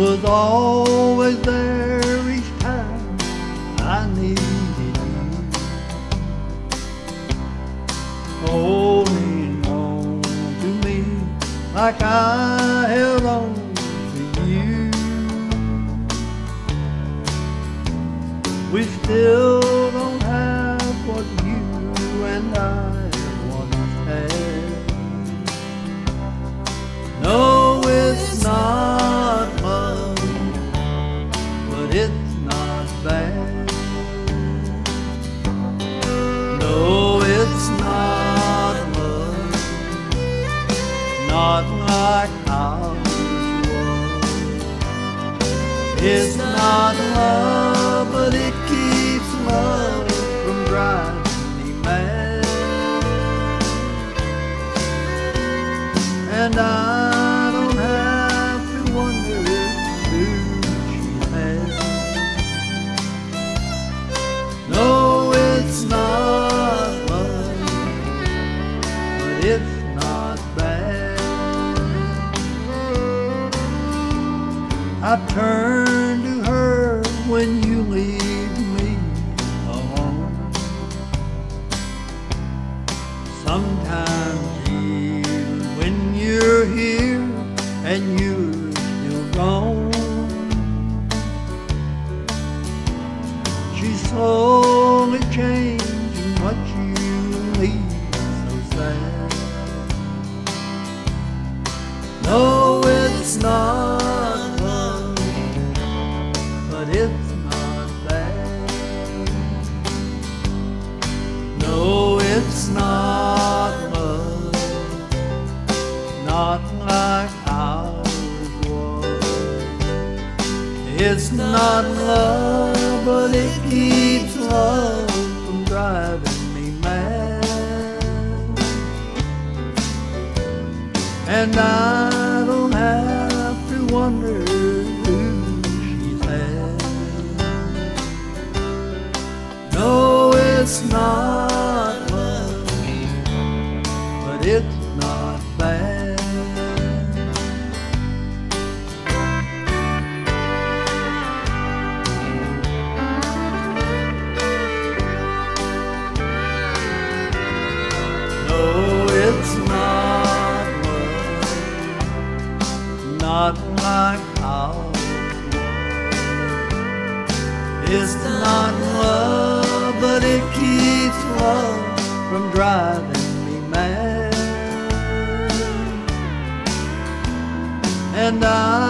was always there each time I needed you. Holding on to me like I held on to you. We still don't have what you and I not like ours was. It's not love, but it keeps love from driving me mad. And I don't have to wonder who she has. No, it's not much, but I turn to her when you leave me alone. Sometimes even when you're here and you're still gone, she's slowly changing what you not like ours was. It's not love, but it keeps love from driving me mad. And I don't have to wonder who she's had. No, it's not not like ours. It's not love, but it keeps love from driving me mad. And I